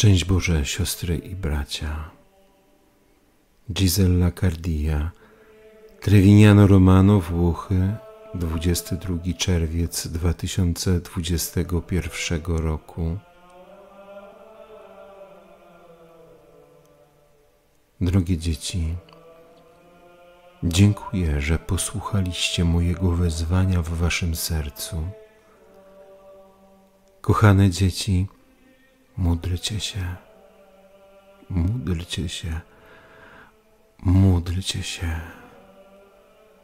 Szczęść Boże, siostry i bracia. Gisella Cardia, Trevignano Romano, Włochy, 22 czerwiec 2021 roku. Drogie dzieci, dziękuję, że posłuchaliście mojego wezwania w waszym sercu. Kochane dzieci, Módlcie się, módlcie się, módlcie się.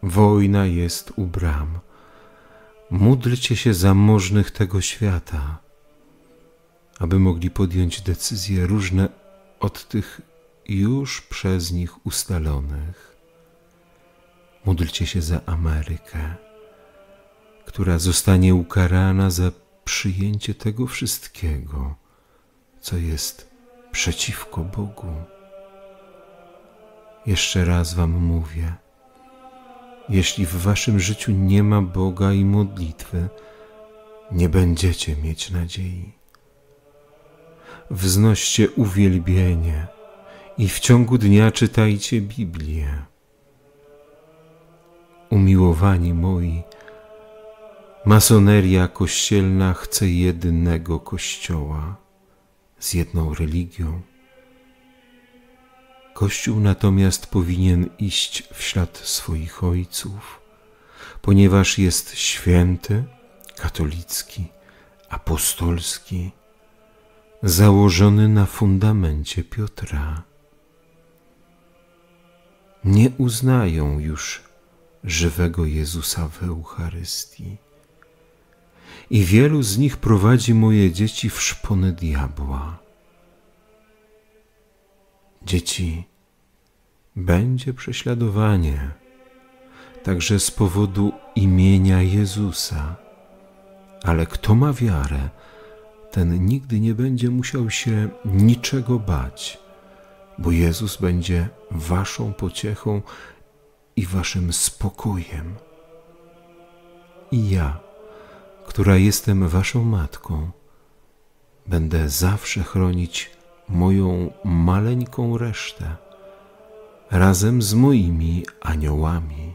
Wojna jest u bram. Módlcie się zamożnych tego świata, aby mogli podjąć decyzje różne od tych już przez nich ustalonych. Módlcie się za Amerykę, która zostanie ukarana za przyjęcie tego wszystkiego co jest przeciwko Bogu. Jeszcze raz Wam mówię, jeśli w Waszym życiu nie ma Boga i modlitwy, nie będziecie mieć nadziei. Wznoście uwielbienie i w ciągu dnia czytajcie Biblię. Umiłowani moi, masoneria kościelna chce jedynego kościoła z jedną religią. Kościół natomiast powinien iść w ślad swoich ojców, ponieważ jest święty, katolicki, apostolski, założony na fundamencie Piotra. Nie uznają już żywego Jezusa w Eucharystii i wielu z nich prowadzi moje dzieci w szpony diabła. Dzieci, będzie prześladowanie, także z powodu imienia Jezusa, ale kto ma wiarę, ten nigdy nie będzie musiał się niczego bać, bo Jezus będzie waszą pociechą i waszym spokojem. I ja, która jestem Waszą matką, będę zawsze chronić moją maleńką resztę razem z moimi aniołami.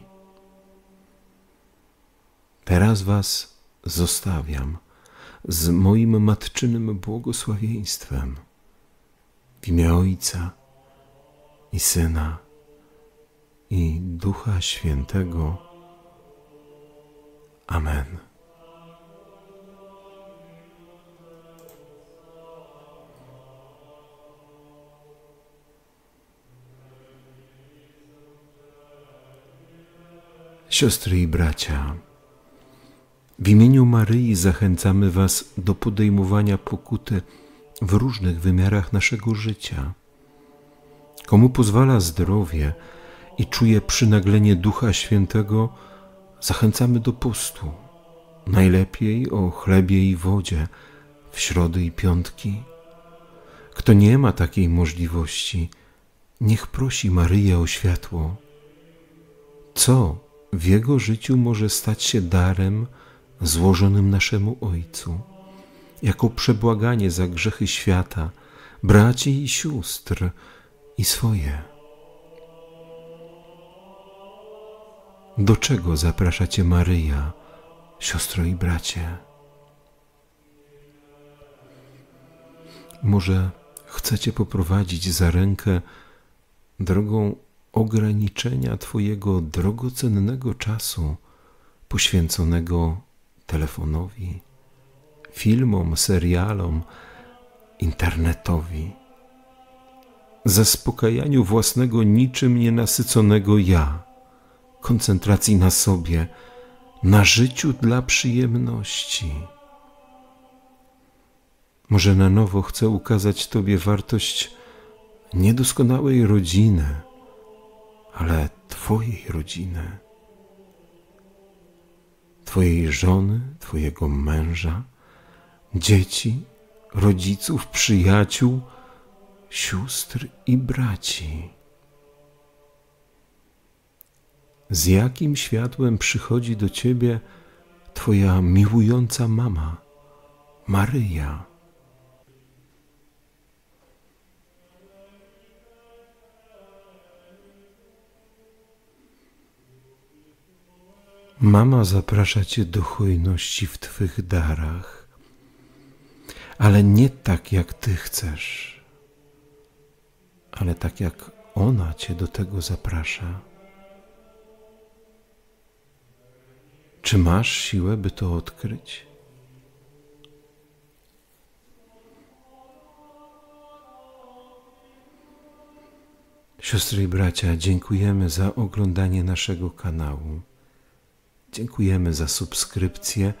Teraz Was zostawiam z moim matczynym błogosławieństwem w imię Ojca i Syna i Ducha Świętego. Amen. Siostry i bracia, w imieniu Maryi zachęcamy Was do podejmowania pokuty w różnych wymiarach naszego życia. Komu pozwala zdrowie i czuje przynaglenie Ducha Świętego, zachęcamy do postu. Najlepiej o chlebie i wodzie w środy i piątki. Kto nie ma takiej możliwości, niech prosi Maryję o światło. Co w jego życiu może stać się darem złożonym naszemu Ojcu, jako przebłaganie za grzechy świata, braci i sióstr i swoje. Do czego zaprasza Cię Maryja, siostro i bracie? Może chcecie poprowadzić za rękę drogą ograniczenia Twojego drogocennego czasu poświęconego telefonowi, filmom, serialom, internetowi, zaspokajaniu własnego niczym nienasyconego ja, koncentracji na sobie, na życiu dla przyjemności. Może na nowo chcę ukazać Tobie wartość niedoskonałej rodziny ale Twojej rodziny, Twojej żony, Twojego męża, dzieci, rodziców, przyjaciół, sióstr i braci. Z jakim światłem przychodzi do Ciebie Twoja miłująca mama, Maryja? Mama zaprasza Cię do hojności w Twych darach, ale nie tak jak Ty chcesz, ale tak jak ona Cię do tego zaprasza. Czy masz siłę, by to odkryć? Siostry i bracia, dziękujemy za oglądanie naszego kanału. Dziękujemy za subskrypcję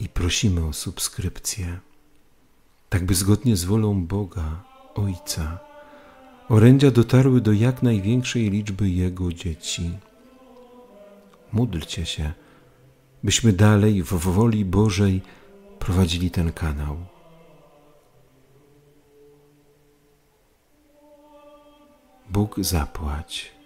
i prosimy o subskrypcję, tak by zgodnie z wolą Boga, Ojca, orędzia dotarły do jak największej liczby Jego dzieci. Módlcie się, byśmy dalej w woli Bożej prowadzili ten kanał. Bóg zapłać.